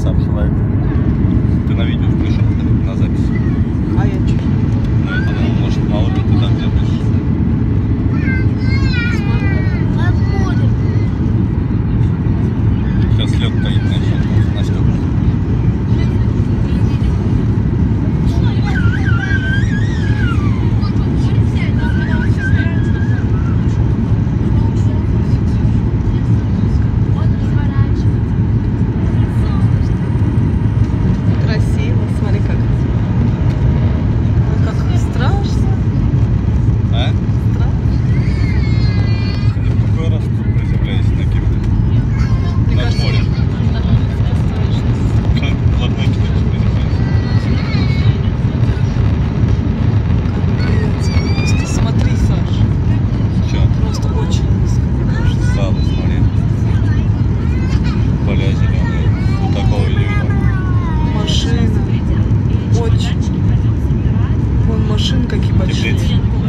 myself to live. какие большие. Теплицы.